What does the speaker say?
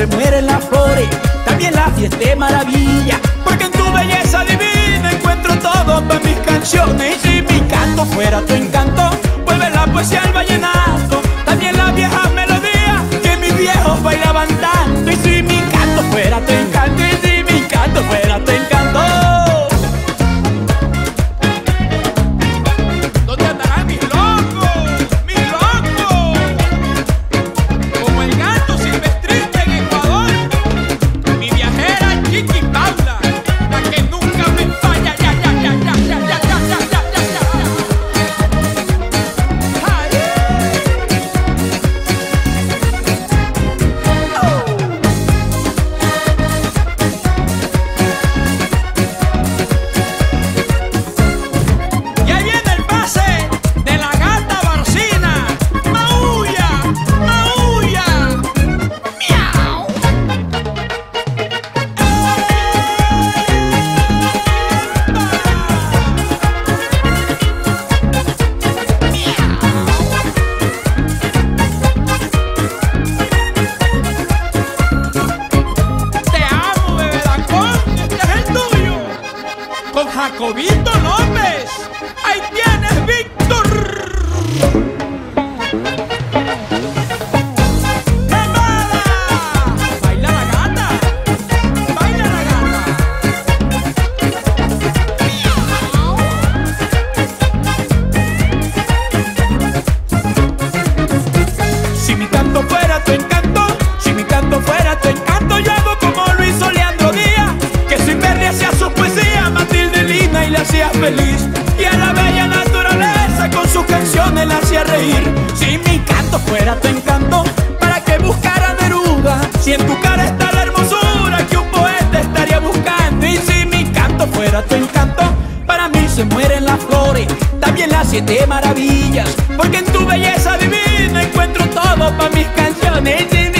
Se mueren las flores, también la fiesta es maravilla, porque en tu belleza divina encuentro todo para mis canciones. Y mi canto fuera tu Jacobito López. Y a la bella naturaleza con sus canciones la hacía reír. Si mi canto fuera tu encanto, ¿para que buscara Neruda? Si en tu cara está la hermosura que un poeta estaría buscando. Y si mi canto fuera tu encanto, para mí se mueren las flores, también las siete maravillas, porque en tu belleza divina encuentro todo para mis canciones.